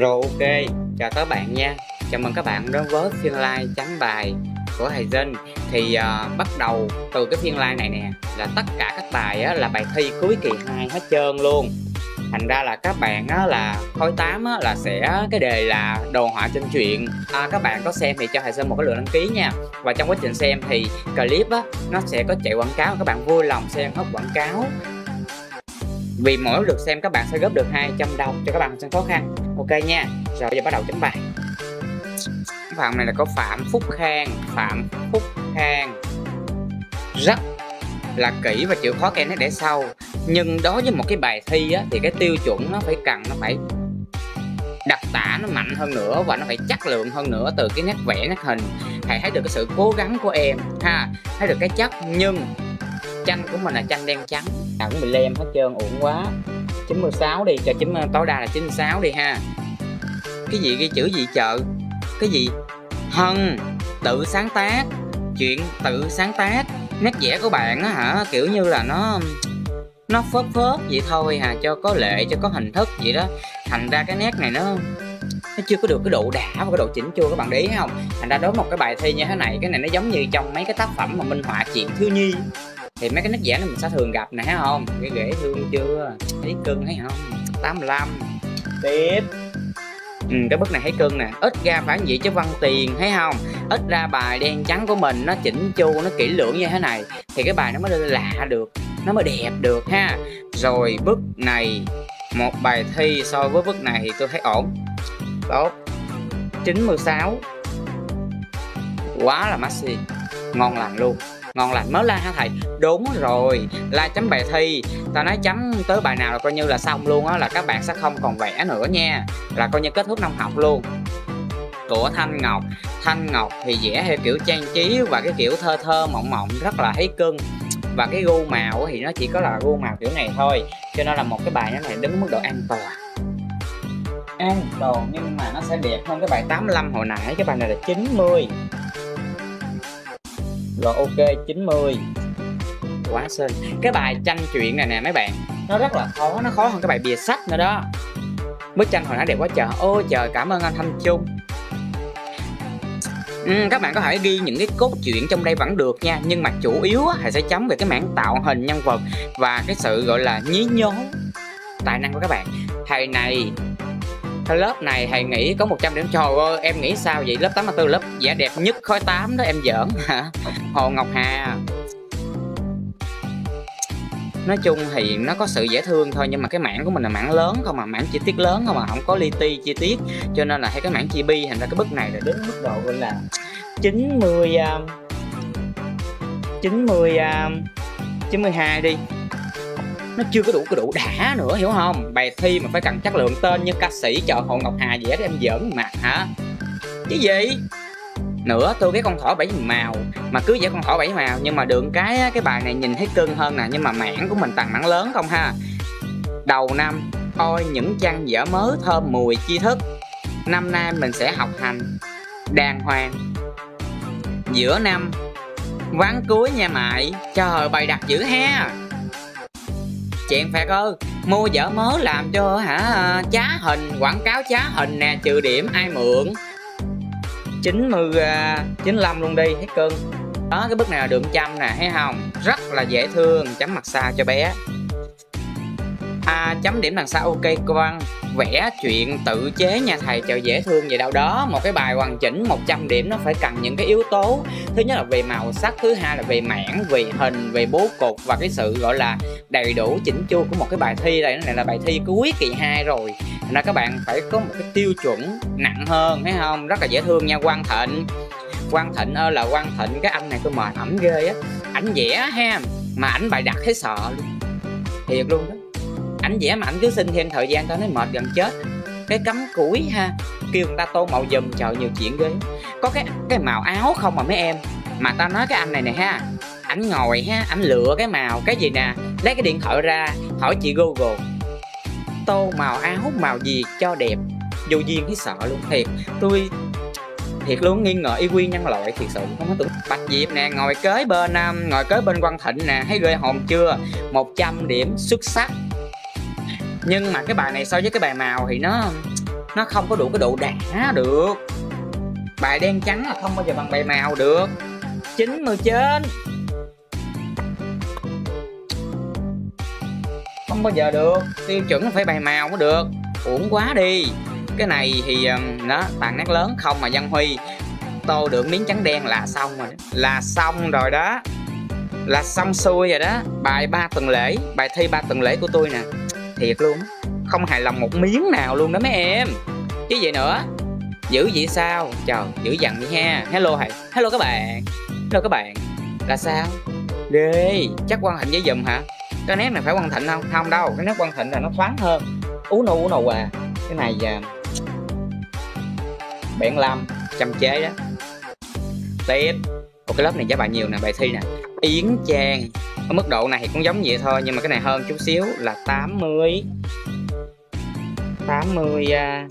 Rồi ok, chào các bạn nha. Chào mừng các bạn đến với phiên live chấm bài của thầy Dân Thì uh, bắt đầu từ cái phiên live này nè Là tất cả các bài á, là bài thi cuối kỳ 2 hết trơn luôn. Thành ra là các bạn á, là khối 8 á, là sẽ cái đề là đồ họa trên truyện. À, Các bạn có xem thì cho thầy Sơn một cái lượt đăng ký nha. Và trong quá trình xem thì clip á, nó sẽ có chạy quảng cáo Các bạn vui lòng xem hết quảng cáo vì mỗi lượt xem các bạn sẽ góp được 200 đồng cho các bạn sinh khó khăn. Ok nha. Rồi giờ bắt đầu chấm bài. Phạm này là có phạm phúc khang. Phạm phúc khang. Rất là kỹ và chịu khó kèm nó để sau. Nhưng đối với một cái bài thi á, thì cái tiêu chuẩn nó phải cần nó phải đặc tả nó mạnh hơn nữa và nó phải chất lượng hơn nữa từ cái nét vẽ nét hình. Thầy thấy được cái sự cố gắng của em ha. Thấy được cái chất nhưng chanh của mình là chanh đen trắng. À cũng bị lem hết trơn, uổng quá. 96 đi cho chín tối đa là 96 đi ha. Cái gì ghi chữ gì chợ? Cái gì? Hân, tự sáng tác. Chuyện tự sáng tác. Nét vẽ của bạn á hả? Kiểu như là nó nó phớt phớt vậy thôi hà, cho có lệ, cho có hình thức vậy đó. Thành ra cái nét này nó nó chưa có được cái độ đã và cái độ chỉnh chu, các bạn để ý không? Thành ra đối một cái bài thi như thế này, cái này nó giống như trong mấy cái tác phẩm mà minh họa chuyện thiếu nhi thì mấy cái nét giảng mình sẽ thường gặp nè thấy không? Cái ghế thương chưa? Thấy cưng thấy không? 85 tiếp. Ừ, cái bức này thấy cưng nè. Ít ra phản diện chứ văn tiền thấy không? Ít ra bài đen trắng của mình nó chỉnh chu nó kỹ lưỡng như thế này thì cái bài nó mới lạ được nó mới đẹp được ha. Rồi bức này một bài thi so với bức này thì tôi thấy ổn. Tốt. 96 quá là maxi. Ngon lành luôn ngon lành, mới la hả thầy? Đúng rồi, la chấm bài thi. Ta nói chấm tới bài nào là coi như là xong luôn á, là các bạn sẽ không còn vẽ nữa nha. Là coi như kết thúc năm học luôn. Của thanh ngọc. Thanh ngọc thì vẽ theo kiểu trang trí và cái kiểu thơ thơ mộng mộng, rất là thấy cưng. Và cái gu màu thì nó chỉ có là gu màu kiểu này thôi. Cho nên là một cái bài nó này đứng mức độ an toàn. An toàn nhưng mà nó sẽ đẹp hơn cái bài 85 hồi nãy, cái bài này là 90 rồi ok 90 quá xinh. Cái bài tranh chuyện này nè mấy bạn nó rất là khó nó khó hơn cái bài bìa sách nữa đó. Bức tranh hồi nãy đẹp quá trời. Ôi trời cảm ơn anh thanh trung. Ừ, các bạn có thể ghi những cái cốt truyện trong đây vẫn được nha nhưng mà chủ yếu á, thầy sẽ chấm về cái mảng tạo hình nhân vật và cái sự gọi là nhí nhố tài năng của các bạn. Thầy này cái lớp này thầy nghĩ có 100 điểm. Trời ơi, em nghĩ sao vậy? Lớp 84 lớp giả đẹp nhất khối 8 đó em giỡn hả? Hồ Ngọc Hà. Nói chung thì nó có sự dễ thương thôi, nhưng mà cái mảng của mình là mảng lớn không mà mảng chi tiết lớn không mà không có li ti chi tiết. Cho nên là thấy cái mảng chi bi, thành ra cái bức này là đến mức độ gọi là 90 90 92 đi nó chưa có đủ cái đủ đã nữa, hiểu không? Bài thi mà phải cần chất lượng tên như ca sĩ chợ hồ ngọc hà vẽ em giỡn mặt hả? Cái gì? Nữa, tôi cái con thỏ bảy màu. Mà cứ vẽ con thỏ bảy màu, nhưng mà đường cái cái bài này nhìn thấy cưng hơn nè, nhưng mà mảng của mình tầng mảng lớn không ha? Đầu năm, coi những trang vở mới thơm mùi tri thức. Năm nay mình sẽ học hành. Đàng hoàng. Giữa năm, ván cuối nha mại trời, bài đặt dữ ha chuyện phải ơi mua vở mới làm cho hả chá hình, quảng cáo chá hình nè, trừ điểm ai mượn. 90 95 à, luôn đi thấy cưng đó, cái bức này là đường trăm nè, thấy không? Rất là dễ thương, chấm mặt xa cho bé à, chấm điểm đằng sau ok cô văn vẽ chuyện tự chế nha thầy chờ dễ thương vậy đâu đó. Một cái bài hoàn chỉnh 100 điểm nó phải cần những cái yếu tố. Thứ nhất là về màu sắc thứ hai là về mảng về hình về bố cục và cái sự gọi là đầy đủ chỉnh chu của một cái bài thi. Này này là bài thi cuối kỳ 2 rồi. Thành ra các bạn phải có một cái tiêu chuẩn nặng hơn thấy không? Rất là dễ thương nha quang thịnh. Quang thịnh ơi là quang thịnh cái anh này tôi mời ảnh ghê á. Ảnh vẽ ha mà ảnh bài đặt thấy sợ luôn. Thiệt luôn đó ảnh vẽ mà ảnh cứ xin thêm thời gian tao nói mệt gần chết. Cái cắm củi ha kêu người ta tô màu dùm chờ nhiều chuyện ghê. Có cái cái màu áo không mà mấy em? Mà tao nói cái anh này nè ha ảnh ngồi ha ảnh lựa cái màu cái gì nè? Lấy cái điện thoại ra hỏi chị google. Tô màu áo màu gì cho đẹp? Vô duyên thấy sợ luôn. Thiệt tôi thiệt luôn nghi ngờ y quy nhân loại thiệt sự. Không có tưởng bạch diệp nè ngồi kế bên um, ngồi kế bên quan thịnh nè thấy ghê hồn chưa? 100 điểm xuất sắc nhưng mà cái bài này so với cái bài màu thì nó nó không có đủ cái độ đã được. Bài đen trắng là không bao giờ bằng bài màu được. 90 trên không bao giờ được. Tiêu chuẩn phải bài màu mới được. Uổng quá đi. Cái này thì nó tàn nát lớn không mà văn huy. Tô được miếng trắng đen là xong rồi là xong rồi đó. Là xong xuôi rồi đó. Bài ba tuần lễ. Bài thi ba tuần lễ của tôi nè thiệt luôn. Không hài lòng một miếng nào luôn đó mấy em. Chứ gì nữa giữ vậy sao? Trời giữ dằn vậy ha. Hello thầy hello các bạn. Hello các bạn là sao? Ghê chắc quan thịnh với dùm hả? Cái nét này phải quan thịnh không? Không đâu cái nét quan thịnh là nó thoáng hơn. Ú nâu ú nâu à. Cái này à, bạn làm chăm chế đó. Tiếp. Một cái lớp này giá bài nhiều nè? Bài thi nè. Yến trang ở mức độ này thì cũng giống vậy thôi nhưng mà cái này hơn chút xíu là 80 80 uh,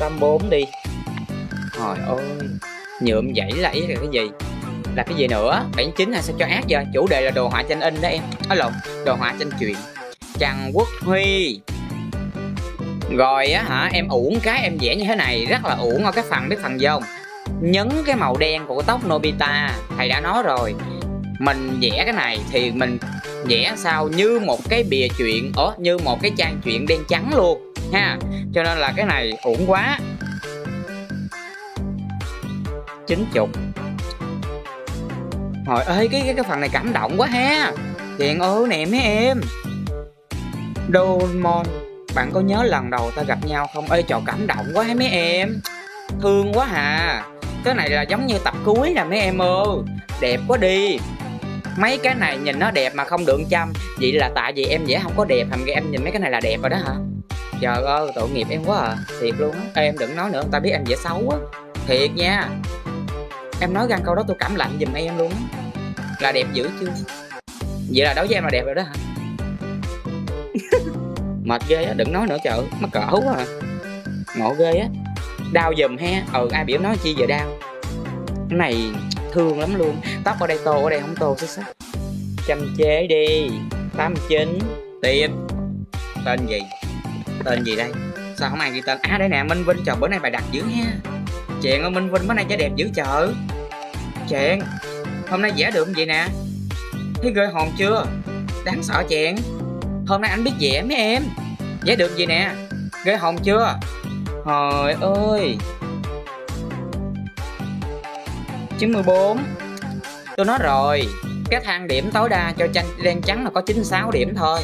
84 đi. Trời ơi Nhuộm dãy là ý là cái gì? Là cái gì nữa? 79 là sao cho ác giờ Chủ đề là đồ họa tranh in đó em. Ở lộn Đồ họa tranh truyện. Trần Quốc Huy. Rồi á hả Em uổng cái em vẽ như thế này Rất là uổng ở cái phần biết phần dông Nhấn cái màu đen của tóc Nobita Thầy đã nói rồi. Mình vẽ cái này thì mình vẽ sao như một cái bìa chuyện ở như một cái trang truyện đen trắng luôn ha. Cho nên là cái này ổn quá. Chín chục. Hồi ơi cái, cái cái phần này cảm động quá ha. Chuyện ố nè mấy em. Doraemon Bạn có nhớ lần đầu ta gặp nhau không? Ơi trò cảm động quá mấy em. Thương quá hà. Cái này là giống như tập cuối nè mấy em ơi. Đẹp quá đi. Mấy cái này nhìn nó đẹp mà không được chăm. Vậy là tại vì em vẽ không có đẹp, hầm em nhìn mấy cái này là đẹp rồi đó hả? Trời ơi, tội nghiệp em quá à. Thiệt luôn á. Em đừng nói nữa, người ta biết em dễ xấu á. Thiệt nha. Em nói gan câu đó tôi cảm lạnh giùm em luôn á. Là đẹp dữ chưa? Vậy là đối với em là đẹp rồi đó hả? Mệt ghê á, đừng nói nữa trời, mắc cỡ quá à. Ngộ ghê á. Đau giùm ha ừ ai biểu nói chi giờ đau. Cái này thương lắm luôn. Tóc ở đây tô ở đây không tô xuất sắc chăm chế đi. 89 tiếp tên gì? Tên gì đây? Sao không ai ghi tên? À đây nè, minh vinh, trời, bữa nay bài đặt dữ ha. Chuyện ơi minh vinh, bữa nay trái đẹp dữ chợ chuyện. Hôm nay vẽ được vậy nè? Thấy ghê hồn chưa? Đáng sợ chuyện. Hôm nay anh biết vẽ mấy em. Vẽ được gì nè? Ghê hồn chưa? Trời ơi. 94 Tôi nói rồi, Cái thang điểm tối đa cho tranh đen trắng là có 96 điểm thôi.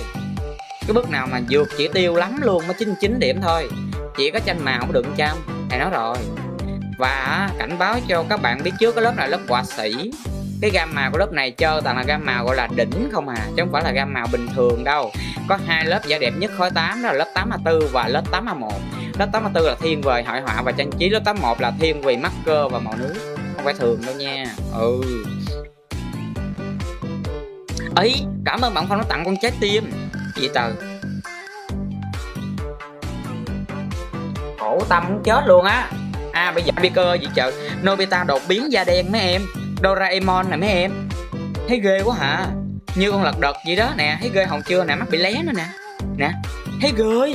Cái bước nào mà vượt chỉ tiêu lắm luôn mới 99 điểm thôi. Chỉ có tranh màu mới được trăm, thầy nói rồi. Và cảnh báo cho các bạn biết trước cái lớp này lớp quả sĩ. Cái gam màu của lớp này chơi toàn là gam màu gọi là đỉnh không à chứ không phải là gam màu bình thường đâu. Có hai lớp giả đẹp nhất khối 8 đó là lớp 84 và lớp 81 lớp 84 là thiên về hội họa và trang trí, lớp 81 là thiên về marker và màu nước không phải thường đâu nha. Ừ. Ấy cảm ơn bạn phong nó tặng con trái tim. Chị từ khổ tâm chết luôn á. À bây giờ bi cơ gì trời? Nobita đột biến da đen mấy em. Doraemon nè mấy em. Thấy ghê quá hả? Như con lật đật vậy đó nè. Thấy ghê hồng chưa nè? Mắt bị lé nữa nè. Nè, thấy ghê.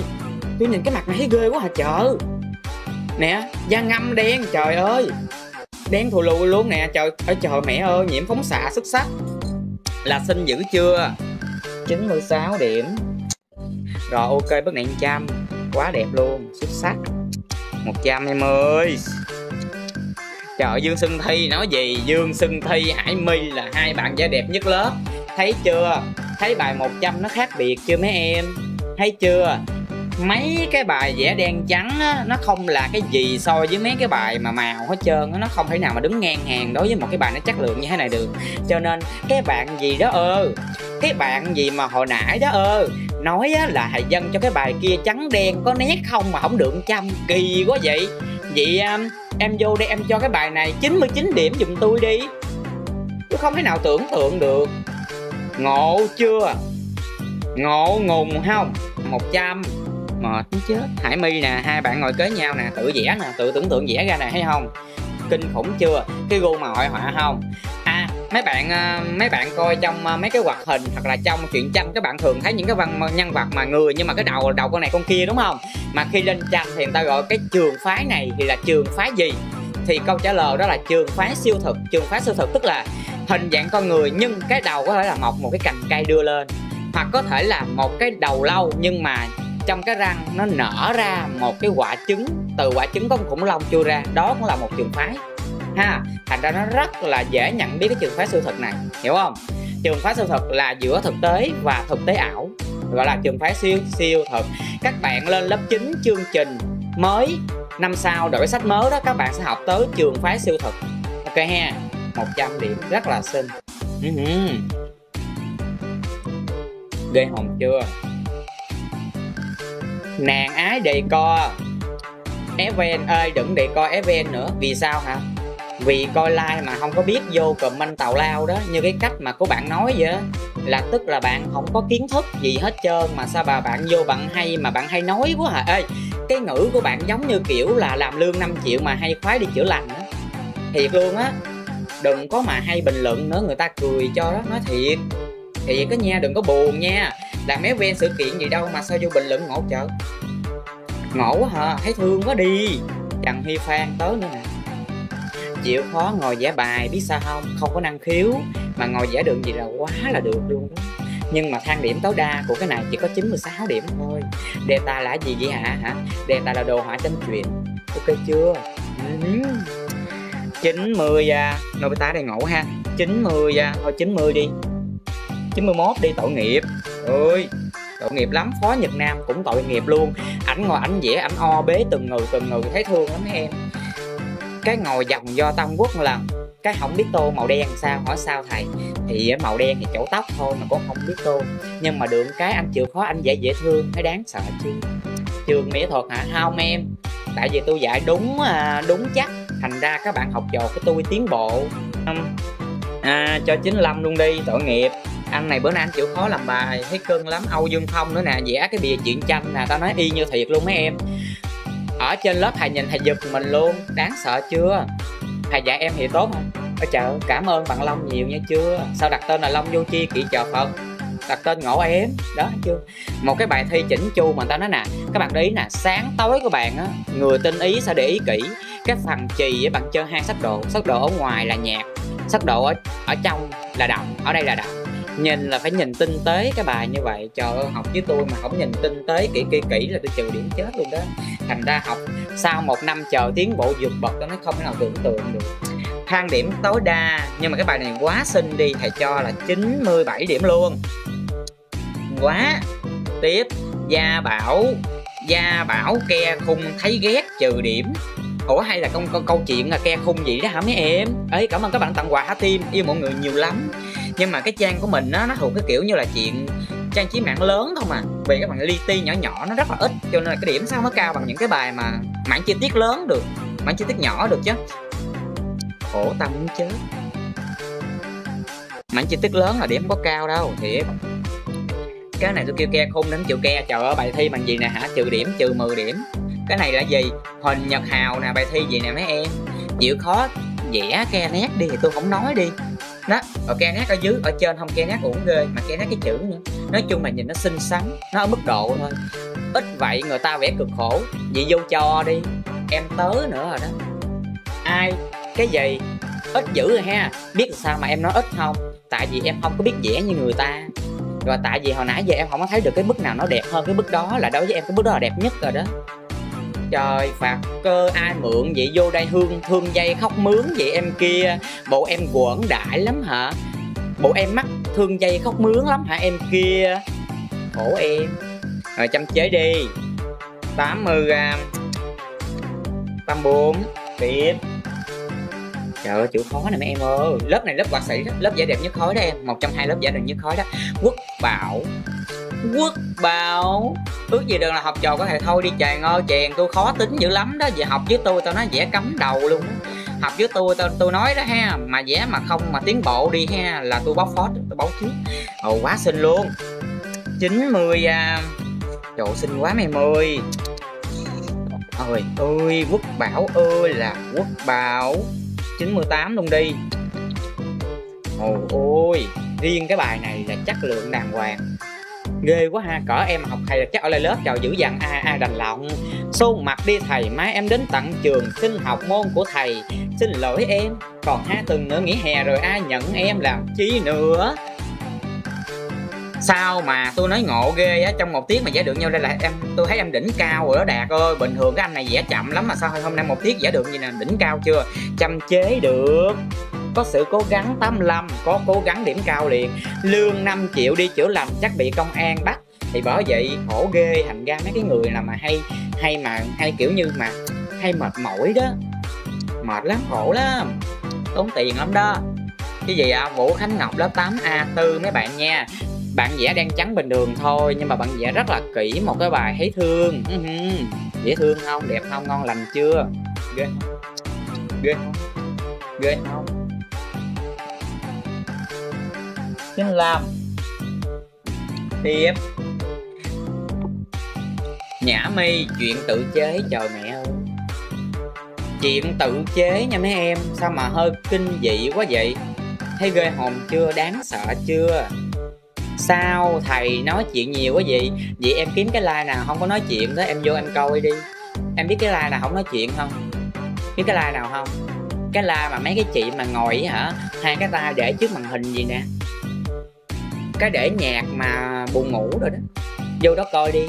Tôi nhìn cái mặt này thấy ghê quá hả trời? Nè, da ngâm đen, trời ơi đen thù lù luôn nè, trời ơi, trời mẹ ơi, nhiễm phóng xạ xuất sắc. Là xinh dữ chưa? 96 điểm. Rồi, ok, bức này 100 Quá đẹp luôn, Xuất sắc. 100 em ơi. Trời, Dương Xuân Thi nói gì? Dương Xuân Thi, Hải My là hai bạn da đẹp nhất lớp. Thấy chưa? Thấy bài 100 nó khác biệt chưa mấy em? Thấy chưa? Mấy cái bài vẽ đen trắng á, nó không là cái gì so với mấy cái bài mà màu hết trơn á, nó không thể nào mà đứng ngang hàng đối với một cái bài nó chất lượng như thế này được. Cho nên cái bạn gì đó ơ cái bạn gì mà hồi nãy đó ơ nói á, là thầy dân cho cái bài kia trắng đen có nét không mà không được trăm kỳ quá vậy. Vậy um, em vô đây em cho cái bài này 99 điểm dùm tôi đi. Tôi không thể nào tưởng tượng được. Ngộ chưa? Ngộ ngùng không? 100 mệt. Chết. Hải my nè hai bạn ngồi kế nhau nè tự vẽ nè tự tưởng tượng vẽ ra nè thấy không? Kinh khủng chưa? Cái gu mà hội họa không? À mấy bạn à, mấy bạn coi trong à, mấy cái hoạt hình hoặc là trong truyện tranh các bạn thường thấy những cái văn nhân vật mà người nhưng mà cái đầu đầu con này con kia đúng không? Mà khi lên tranh thì người ta gọi cái trường phái này thì là trường phái gì? Thì câu trả lời đó là trường phái siêu thực. Trường phái siêu thực tức là hình dạng con người nhưng cái đầu có thể là mọc một cái cành cây đưa lên hoặc có thể là một cái đầu lâu nhưng mà trong cái răng nó nở ra một cái quả trứng, từ quả trứng có một khủng long chui ra, đó cũng là một trường phái. Ha, thành ra nó rất là dễ nhận biết cái trường phái siêu thực này, hiểu không? Trường phái siêu thực là giữa thực tế và thực tế ảo, gọi là trường phái siêu siêu thực. Các bạn lên lớp 9 chương trình mới, năm sau đổi sách mới đó, các bạn sẽ học tới trường phái siêu thực. Ok ha 100 điểm rất là xinh. Ừ Ghê hồn chưa? Nàng ái đề co. Even ơi, đừng đề co Even nữa. Vì sao hả? Vì coi like mà không có biết vô comment tào lao đó. Như cái cách mà của bạn nói vậy đó. Là tức là bạn không có kiến thức gì hết trơn mà sao bà bạn vô bạn hay mà bạn hay nói quá hả? Ê, cái ngữ của bạn giống như kiểu là làm lương 5 triệu mà hay khoái đi chữa lành á. Thiệt luôn á. Đừng có mà hay bình luận nữa, người ta cười cho đó. Nói thiệt. Thiệt cái nha, đừng có buồn nha làm méo ven sự kiện gì đâu mà sao vô bình luận ngộ chợ? Ngộ quá hả? Thấy thương quá đi. Trần hy phan tới nữa nè. Chịu khó ngồi vẽ bài biết sao không? Không có năng khiếu. Mà ngồi vẽ được gì là quá là được luôn đó. Nhưng mà thang điểm tối đa của cái này chỉ có 96 điểm thôi. Đề tài là gì vậy hả? Hả? Đề tài là đồ họa tranh chuyện ok chưa? Ừ. Chín mươi à. Nobita đây ngộ ha. 90 à. Thôi 90 đi. 91 đi tội nghiệp. Ơi tội nghiệp lắm phó nhật nam cũng tội nghiệp luôn. Ảnh ngồi ảnh vẽ ảnh o bế từng người từng người thấy thương lắm em. Cái ngồi vòng do tam quốc một lần cái không biết tô màu đen sao hỏi sao thầy? Thì màu đen thì chỗ tóc thôi mà cũng không biết tô. Nhưng mà được cái anh chịu khó anh dễ dễ thương thấy đáng sợ chứ. Trường mỹ thuật hả? Không em. Tại vì tôi dạy đúng à, đúng chắc. Thành ra các bạn học trò của tôi tiến bộ. À, cho 95 luôn đi tội nghiệp anh này bữa nay anh chịu khó làm bài, thấy cưng lắm. Âu dương phong nữa nè, vẽ cái bìa chuyện tranh nè, tao nói y như thiệt luôn mấy em. Ở trên lớp thầy nhìn thầy giật mình luôn, đáng sợ chưa? Thầy dạy em thì tốt không ôi trời cảm ơn bạn long nhiều nha chưa? Sao đặt tên là long vô chi kỵ chờ phật? Đặt tên ngộ em, đó chưa? Một cái bài thi chỉnh chu mà tao nói nè, các bạn để ý nè, sáng tối của bạn á, người tinh ý sẽ để ý kỹ cái phần chì á bạn chơi hai sắc độ. Sắc độ ở ngoài là nhạc, sắc độ ở ở trong là đậm ở đây là đậm nhìn là phải nhìn tinh tế cái bài như vậy. Trời ơi học với tôi mà không nhìn tinh tế kỹ kỹ kỹ là tôi trừ điểm chết luôn đó. Thành ra học sau một năm chờ tiến bộ vượt bậc tôi nó không thể nào tưởng tượng được. Thang điểm tối đa nhưng mà cái bài này quá xinh đi thầy cho là 97 điểm luôn. Quá. Tiếp. Gia bảo. Gia bảo ke khung thấy ghét trừ điểm. Ủa hay là câu, câu, câu chuyện là ke khung gì đó hả mấy em? Ấy cảm ơn các bạn tặng quà hả tim yêu mọi người nhiều lắm nhưng mà cái trang của mình á, nó thuộc cái kiểu như là chuyện trang trí mạng lớn không à. Vì các bạn li ti nhỏ nhỏ, nó rất là ít. Cho nên là cái điểm sao nó cao bằng những cái bài mà mảng chi tiết lớn được, mảng chi tiết nhỏ được chứ. Khổ tâm muốn chết. Mảng chi tiết lớn là điểm không có cao đâu, thiệt. Cái này tôi kêu ke khung đến chịu ke. Trời ơi, bài thi bằng gì nè hả? Trừ điểm, trừ 10 điểm. Cái này là gì? Hình nhật hào nè, bài thi gì nè mấy em? Chịu khó vẽ ke nét đi thì tôi không nói đi nó ở ke nát ở dưới, ở trên không ke nát uổng ghê, mà ke nát cái chữ nữa. Nói chung là nhìn nó xinh xắn, nó ở mức độ thôi. Ít vậy người ta vẽ cực khổ. Vậy vô cho đi, em tớ nữa rồi đó. Ai, cái gì? Ít dữ rồi ha. Biết sao mà em nói ít không? Tại vì em không có biết vẽ như người ta. Rồi tại vì hồi nãy giờ em không có thấy được cái bức nào nó đẹp hơn cái bức đó là đối với em cái bức đó là đẹp nhất rồi đó trời, phạt cơ ai mượn vậy? Vô đây hương, thương dây khóc mướn vậy em kia. Bộ em quẩn đại lắm hả? Bộ em mắc thương dây khóc mướn lắm hả em kia? Khổ em. Rồi, chăm chế đi. 80 gram. 84 tiếp. Trời ơi, chữ khó này mấy em ơi. Lớp này lớp họa sĩ đó, lớp giải đẹp nhất khối đó em. Một trong hai lớp giải đẹp nhất khối đó. Quốc bảo quốc bảo. Ước gì đừng là học trò có thể thôi đi chàng ơi. Chàng tôi khó tính dữ lắm đó. Về học với tôi tao nói vẽ cắm đầu luôn. Đó học với tôi tôi tôi nói đó ha. Mà vẽ mà không mà tiến bộ đi ha. Là tôi bóc phốt tôi bóc trước ồ, quá xinh luôn. 90 à. Trời xinh quá mày ơi ơi quốc bảo ơi, là quốc bảo. 98 luôn đi. Ồ, ôi, riêng cái bài này là chất lượng đàng hoàng ghê quá ha. Cỡ em học thầy là chắc ở lại lớp, chào dữ dằn. A a đành lòng. Xôn mặt đi thầy má em đến tận trường xin học môn của thầy. Xin lỗi em, còn hai tuần nữa nghỉ hè rồi ai nhận em làm chi nữa? Sao mà tôi nói ngộ ghê á, trong một tiết mà vẽ được nhau đây là em, tôi thấy em đỉnh cao rồi đó đạt ơi. Bình thường cái anh này vẽ chậm lắm mà sao hôm nay một tiết vẽ được gì nè đỉnh cao chưa? Chăm chế được có sự cố gắng 85 có cố gắng điểm cao liền. Lương 5 triệu đi chữa lành chắc bị công an bắt. Thì bởi vậy, khổ ghê, thành ra mấy cái người là mà hay hay mà, hay kiểu như mà, hay mệt mỏi đó. Mệt lắm, khổ lắm. Tốn tiền lắm đó. Cái gì à vũ khánh ngọc lớp 8 a 4 mấy bạn nha. Bạn vẽ đen trắng bình thường thôi, nhưng mà bạn vẽ rất là kỹ một cái bài thấy thương. Dễ thương không? Đẹp không? Ngon lành chưa? Ghê ghê không? Ghê không? Xin làm. Tiếp. Nhã mi, chuyện tự chế, trời mẹ ơi. Chuyện tự chế nha mấy em, sao mà hơi kinh dị quá vậy? Thấy ghê hồn chưa, đáng sợ chưa? Sao thầy nói chuyện nhiều quá vậy? Vậy em kiếm cái like nào không có nói chuyện đó, em vô em coi đi. Em biết cái like nào không nói chuyện không? Biết cái like nào không? Cái like mà mấy cái chị mà ngồi hả? Hai cái tay để trước màn hình gì nè cái để nhạc mà buồn ngủ rồi đó. Vô đó coi đi.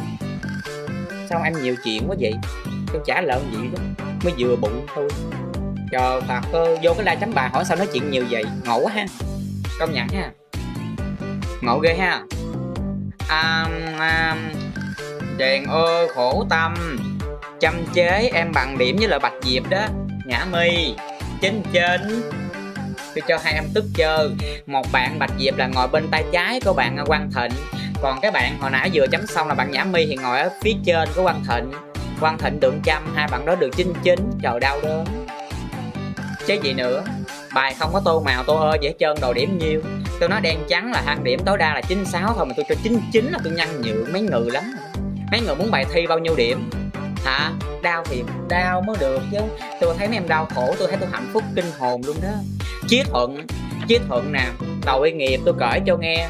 Sao em nhiều chuyện quá vậy? Tôi trả lợn gì đó mới vừa bụng thôi. Trời phạt cơ vô cái la chấm bài hỏi sao nói chuyện nhiều vậy? Ngộ quá ha. Công nhận ha. Ngộ ghê ha. Um, um, chàng ơi khổ tâm. Chăm chế em bằng điểm với là bạch diệp đó. Nhã mi. Chính chính tôi cho hai em tức chơi một bạn bạch diệp là ngồi bên tay trái của bạn à, quang thịnh. Còn cái bạn hồi nãy vừa chấm xong là bạn nhã my thì ngồi ở phía trên của quang thịnh. Quang thịnh được trăm hai bạn đó được chín chín trời đau đớn. Chứ gì nữa, bài không có tô màu, tô ơ dễ trơn, đồ điểm nhiêu tôi nói đen trắng là thang điểm, tối đa là 96 thôi, mà tôi cho 99 là tôi nhăn nhượng, mấy người lắm. Mấy người muốn bài thi bao nhiêu điểm? Hả? Đau thì đau mới được chứ. Tôi thấy mấy em đau khổ tôi thấy tôi hạnh phúc kinh hồn luôn đó. Chí thuận chí thuận nè tội nghiệp tôi kể cho nghe.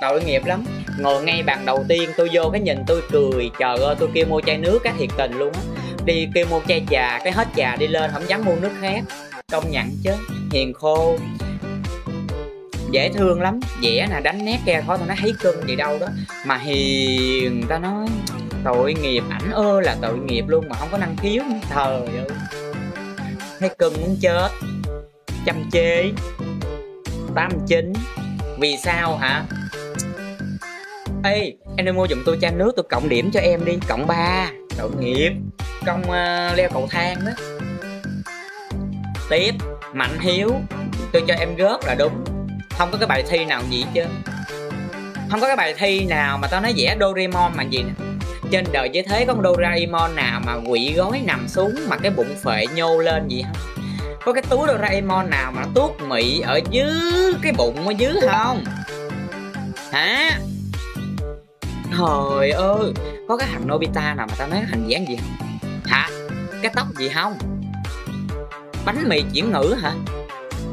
Tội nghiệp lắm. Ngồi ngay bàn đầu tiên tôi vô cái nhìn tôi cười. Trời ơi tôi kêu mua chai nước cái thiệt tình luôn á. Đi kêu mua chai trà cái hết trà đi lên không dám mua nước khác. Công nhận chứ. Hiền khô. Dễ thương lắm. Vẽ nè đánh nét kia thôi, tao nó thấy cưng gì đâu đó. Mà hiền ta nói tội nghiệp ảnh ơ là tội nghiệp luôn mà không có năng khiếu. Thời ơi. Thấy cưng muốn chết. Chăm chế. Tám chín. Vì sao hả? Ê em đi mua giùm tôi chai nước tôi cộng điểm cho em đi cộng ba. Tội nghiệp. Công uh, leo cầu thang đó. Tiếp mạnh hiếu. Tôi cho em rớt là đúng. Không có cái bài thi nào gì chứ. Không có cái bài thi nào mà tao nói vẽ Doraemon mà gì nè trên đời như thế có con Doraemon nào mà quỷ gói nằm xuống mà cái bụng phệ nhô lên gì không có cái túi Doraemon nào mà nó tuốt mị ở dưới cái bụng ở dưới không? Hả? Trời ơi, có cái thằng Nobita nào mà tao nói hình dáng gì không? Hả? Cái tóc gì không? Bánh mì chuyển ngữ hả?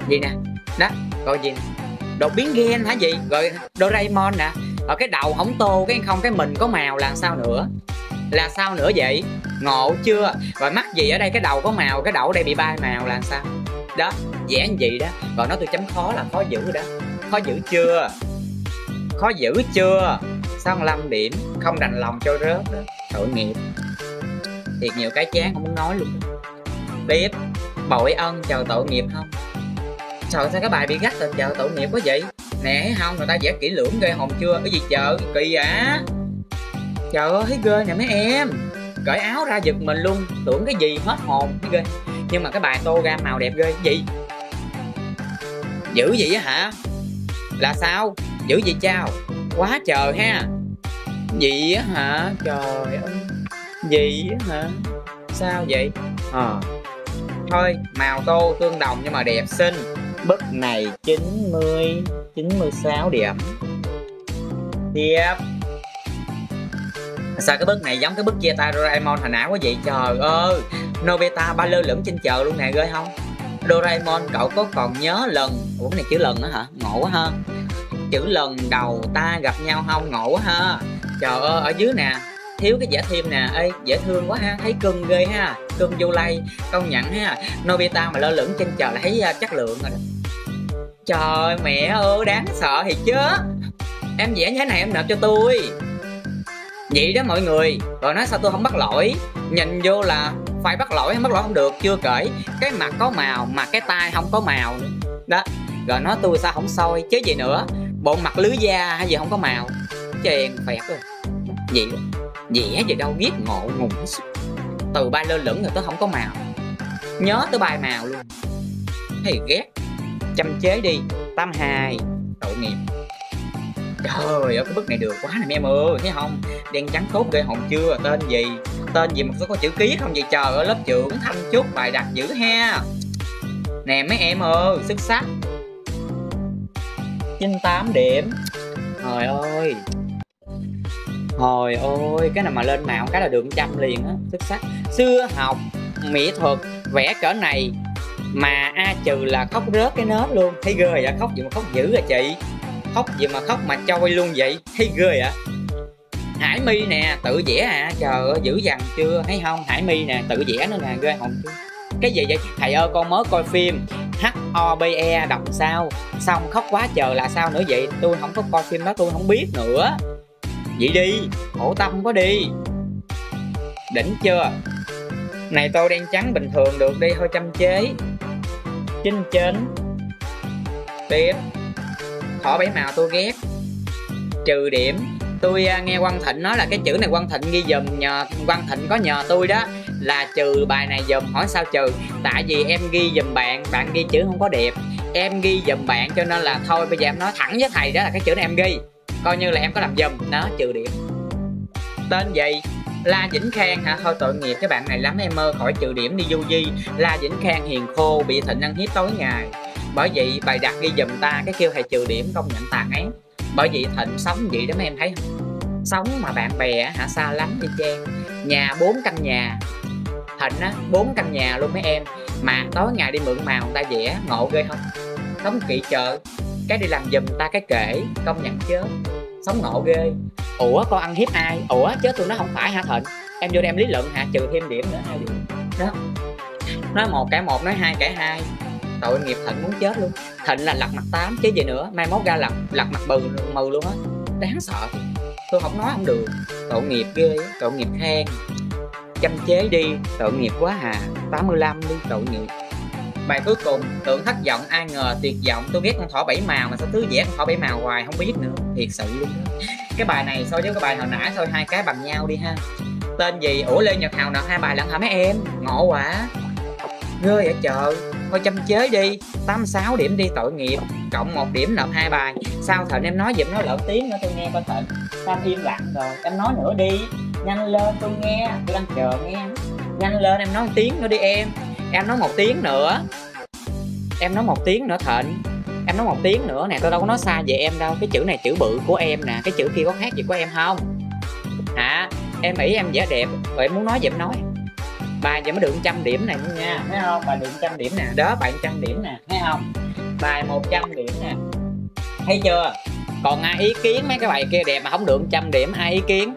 Gì nè? Đó coi gì nè? Đột biến gen hả gì? Rồi Doraemon nè ở cái đầu không tô, cái không, cái mình có màu là sao nữa? Là sao nữa vậy? Ngộ chưa? Và mắt gì ở đây? Cái đầu có màu, cái đầu ở đây bị bay màu là sao? Đó vẽ gì đó. Còn nói tôi chấm khó là khó giữ đó. Khó giữ chưa? Khó giữ chưa? Sáu năm điểm không đành lòng cho rớt đó? Tội nghiệp. Thiệt nhiều cái chán không muốn nói luôn. Tiếp bội ân chờ tội nghiệp không? Sợ sao cái bài bị gắt rồi chờ tội nghiệp quá vậy? Nè không? Người ta vẽ kỹ lưỡng ghê, hồn chưa? Cái gì chờ kỳ à trời ơi, thấy ghê nè mấy em. Cởi áo ra giật mình luôn. Tưởng cái gì hết hồn, thấy ghê. Nhưng mà cái bài tô ra màu đẹp ghê. Gì? Dữ gì á hả? Là sao? Dữ gì chao? Quá trời ha. Gì á hả? Trời ơi. Gì á hả? Sao vậy? Ờ. À. thôi, màu tô tương đồng nhưng mà đẹp xinh. Bức này 90 96 điểm. Tiếp. Sao cái bức này giống cái bức chia tay Doraemon? Hồi nãy quá vậy, trời ơi. Nobita, ba lơ lửng trên chợ luôn nè, ghê không? Doraemon, cậu có còn nhớ lần, ủa, cái này chữ lần đó hả? Ngộ quá ha. Chữ lần đầu ta gặp nhau không? Ngộ quá ha. Trời ơi, ở dưới nè, thiếu cái giả thêm nè. Ê, dễ thương quá ha, thấy cưng ghê ha. Cưng vô lay, công nhận ha. Nobita mà lơ lửng trên trời là thấy à, chất lượng rồi đó trời, mẹ ơi, đáng sợ thì chứ. Em vẽ như thế này em nộp cho tôi. Vậy đó mọi người, rồi nói sao tôi không bắt lỗi. Nhìn vô là phải bắt lỗi không bắt lỗi không được, chưa kể. Cái mặt có màu mà cái tay không có màu đó, rồi nói tôi sao không soi chứ gì nữa. Bộ mặt lưới da hay gì không có màu. Chèn phẹt rồi. Vậy vẽ gì đâu biết ngộ ngùng. Từ bay lơ lửng rồi tôi không có màu. Nhớ tới bài màu luôn. Thì ghét chăm chế đi. Tám hai tội nghiệp. Trời ơi cái bức này được quá nè em ơi thấy không? Đen trắng tốt ghê hồn chưa? Tên gì? Tên gì mà có chữ ký không vậy? Trời ơi lớp trưởng thanh chút bài đặt dữ ha. Nè mấy em ơi xuất sắc. 98 điểm. Trời ơi. Hồi ôi, cái nào mà lên mạng cái là được trăm liền á, xuất sắc. Xưa học mỹ thuật vẽ cỡ này mà A trừ là khóc rớt cái nến luôn. Thấy ghê vậy, khóc gì mà khóc dữ à chị. Khóc gì mà khóc mà trôi luôn vậy, thấy ghê ạ Hải My nè, tự vẽ à, trời ơi, dữ dằn chưa, thấy không? Hải My nè, tự vẽ nó nè, ghê hồn chưa? Cái gì vậy? Thầy ơi con mới coi phim HOBE đọc sao? Xong khóc quá trời là sao nữa vậy? Tôi không có coi phim đó tôi không biết nữa. Vậy đi khổ tâm có đi. Đỉnh chưa? Này tôi đen trắng bình thường được đi thôi chăm chế. Chinh chến. Tiếp. Thỏ bảy màu tôi ghét. Trừ điểm. Tôi à, nghe quang thịnh nói là cái chữ này quang thịnh ghi dùm nhờ, quang thịnh có nhờ tôi đó, là trừ bài này dùm, hỏi sao trừ? Tại vì em ghi dùm bạn bạn ghi chữ không có đẹp. Em ghi dùm bạn cho nên là thôi, bây giờ em nói thẳng với thầy đó là cái chữ này em ghi. Coi như là em có làm dùm. Nó trừ điểm. Tên gì? La Vĩnh Khang hả? Thôi tội nghiệp, cái bạn này lắm em mơ khỏi trừ điểm đi, du di. La Vĩnh Khang hiền khô, bị thịnh ăn hiếp tối ngày. Bởi vậy, bài đặt ghi dùm ta, cái kêu thầy trừ điểm, công nhận tàn án Bởi vậy, thịnh sống vậy đó mấy em thấy không? Sống mà bạn bè hả, xa lắm đi Trang. Nhà bốn căn nhà. Thịnh á, bốn căn nhà luôn mấy em. Mà tối ngày đi mượn màu người ta vẽ, ngộ ghê không? Sống kỵ chợ cái đi làm giùm ta cái kể công nhận chứ. Sống ngộ ghê. Ủa con ăn hiếp ai? Ủa chứ tôi nó không phải hả thịnh? Em vô đem lý luận hả? Trừ thêm điểm nữa hai điểm đó. Nói một kẻ một nói hai kẻ hai. Tội nghiệp thịnh muốn chết luôn. Thịnh là lật mặt tám chứ gì nữa. Mai mốt ra lật lật mặt bừ mừ luôn á. Đáng sợ. Tôi không nói không được. Tội nghiệp ghê tội nghiệp khen. Chăm chế đi tội nghiệp quá hà 85 đi tội nghiệp bài cuối cùng, tưởng thất vọng, ai ngờ tuyệt vọng. Tôi ghét con thỏ bảy màu mà sao thứ vẽ con thỏ bảy màu hoài, không biết nữa. Thiệt sự luôn. Cái bài này so với cái bài hồi nãy thôi hai cái bằng nhau đi ha. Tên gì? Ủa, lê nhật hào nợ hai bài lận hả mấy em? Ngộ quá. Ghê vậy chợ, thôi chăm chế đi. 86 điểm đi tội nghiệp, cộng một điểm nộp hai bài. Sao thợ em nói giùm nó lỡ tiếng nữa, tôi nghe coi thợ sao im lặng rồi. Em nói nữa đi. Nhanh lên, tôi nghe. Tôi đang chờ nghe. Nhanh lên, em nói tiếng nữa đi em em nói một tiếng nữa. Em nói một tiếng nữa thịnh. Em nói một tiếng nữa nè tôi đâu có nói sai về em đâu. Cái chữ này chữ bự của em nè cái chữ kia có khác gì của em không? Hả? Em nghĩ em dễ đẹp. Rồi em muốn nói gì em nói? Bài giờ mới được trăm điểm này nha thấy không? Bài được trăm điểm nè. Đó bạn trăm điểm nè thấy không? Bài một trăm điểm nè. Thấy chưa? Còn ai ý kiến mấy cái bài kia đẹp mà không được trăm điểm ai ý kiến?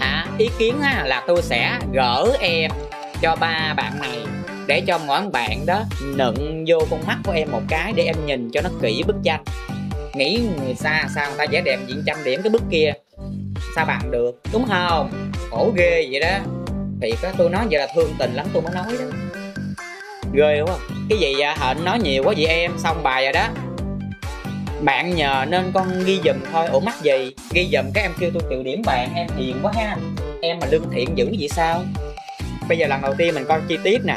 Hả? Ý kiến á, là tôi sẽ gỡ em cho ba bạn này để cho mỗi bạn đó nựng vô con mắt của em một cái để em nhìn cho nó kỹ bức tranh. Nghĩ người xa sao người ta vẽ đẹp diện trăm điểm cái bức kia. Sao bạn được đúng không? Khổ ghê vậy đó. Thì có tôi nói vậy là thương tình lắm tôi mới nói đó. Ghê không cái gì vậy? Hạnh nói nhiều quá vậy em? Xong bài rồi đó. Bạn nhờ nên con ghi dùm thôi. Ủa mắc gì? Ghi dùm các em kêu tôi trừ điểm bạn em hiền quá ha. Em mà lương thiện dữ vậy sao? Bây giờ lần đầu tiên mình coi chi tiết nè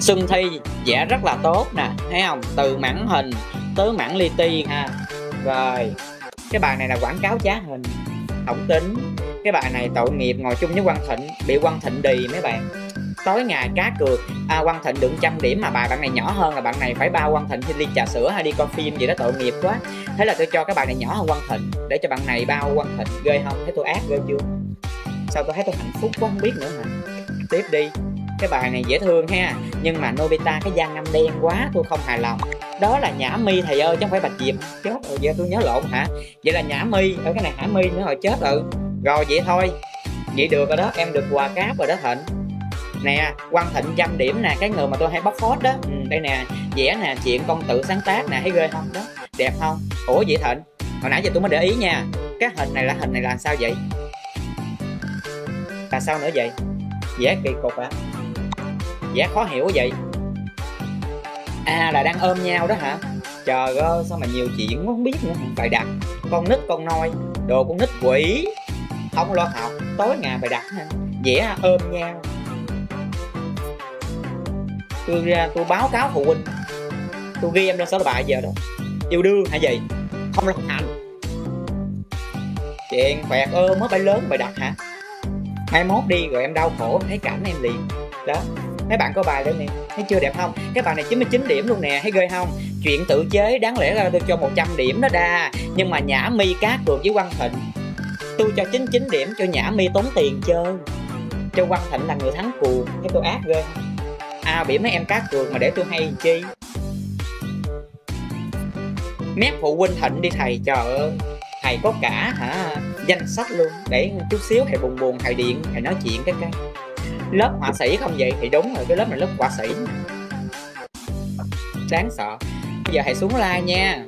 Xuân Thi vẽ rất là tốt nè Thấy không? Từ mảng hình tới mảng li ti ha Rồi Cái bài này là quảng cáo trá hình tổng tính Cái bài này tội nghiệp ngồi chung với Quang Thịnh Bị Quang Thịnh đì mấy bạn Tối ngày cá cược à, Quang Thịnh được trăm điểm mà bài bạn này nhỏ hơn là bạn này phải bao Quang Thịnh khi đi trà sữa hay đi coi phim gì đó tội nghiệp quá Thế là tôi cho cái bài này nhỏ hơn Quang Thịnh Để cho bạn này bao Quang Thịnh ghê không? Thấy tôi ác ghê chưa? Sao tôi thấy tôi hạnh phúc quá không biết nữa hả? Tiếp đi cái bài này dễ thương ha. Nhưng mà Nobita cái da ngâm đen quá tôi không hài lòng. Đó là nhã mi thầy ơi chứ không phải bạch diệp. Chết rồi giờ tôi nhớ lộn hả? Vậy là nhã mi ở cái này hả mi nữa rồi chết rồi. Rồi vậy thôi. Vậy được rồi đó em được quà cáp rồi đó thịnh. Nè quan thịnh trăm điểm nè cái người mà tôi hay bóc phốt đó. Ừ, đây nè vẽ nè chuyện con tự sáng tác nè thấy ghê không? Đó đẹp không? Ủa vậy thịnh hồi nãy giờ tôi mới để ý nha. Cái hình này là hình này là sao vậy? Là sao nữa vậy? Vẽ kỳ cục à giá khó hiểu vậy. À là đang ôm nhau đó hả? Trời ơi, sao mà nhiều chuyện không biết nữa. Phải đặt con nít con noi đồ con nít quỷ. Không lo học, tối ngày phải đặt hả? Vẽ ôm nhau. Tôi ra, tôi báo cáo phụ huynh. Tôi ghi em lên số bài giờ đó. Yêu đương hay gì không lập hành. Chuyện phẹt ơ mới bay lớn, bài đặt hả? Mai mốt đi, rồi em đau khổ, thấy cảnh em liền. Đó mấy bạn có bài lên nè, thấy chưa đẹp không? Cái bài này 99 điểm luôn nè, thấy ghê không? Chuyện tự chế đáng lẽ là tôi cho 100 điểm đó đa. Nhưng mà nhã mi cát được với quang thịnh. Tôi cho 99 điểm cho nhã mi tốn tiền chơi. Cho quang thịnh là người thắng cuộc, thấy tôi ác ghê. À biểu mấy em cát cường mà để tôi hay chi? Mép phụ huynh thịnh đi thầy, trời ơi. Thầy có cả hả? Danh sách luôn. Để chút xíu, thầy buồn buồn, thầy điện, thầy nói chuyện cái cái lớp họa sĩ không vậy? Thì đúng rồi, cái lớp này lớp họa sĩ đáng sợ. Bây giờ hãy xuống like nha.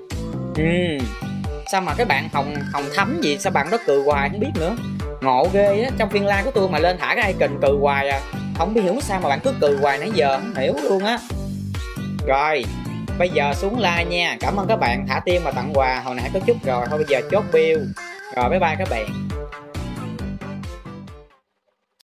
Ừ. Sao mà cái bạn hồng hồng thấm gì, sao bạn đó cười hoài không biết nữa. Ngộ ghê á, trong phiên like của tôi mà lên thả cái icon cười hoài à. Không biết hiểu sao mà bạn cứ cười hoài nãy giờ, không hiểu luôn á. Rồi, bây giờ xuống like nha. Cảm ơn các bạn, thả tim và tặng quà. Hồi nãy có chút rồi, thôi bây giờ chốt bill. Rồi, bye bye các bạn.